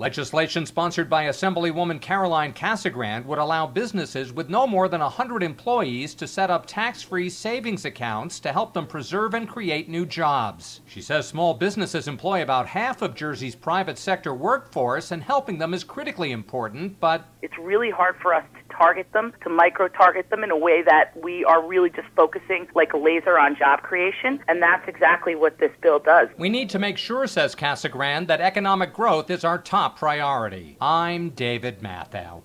Legislation sponsored by Assemblywoman Caroline Casagrande would allow businesses with no more than 100 employees to set up tax free savings accounts to help them preserve and create new jobs. She says small businesses employ about half of Jersey's private sector workforce, and helping them is critically important, but it's really hard for us to target them, to micro target them in a way that we are really just focusing like a laser on job creation, and that's exactly what this bill does. We need to make sure, says Casagrande, that economic growth is our top priority. I'm David Matthau.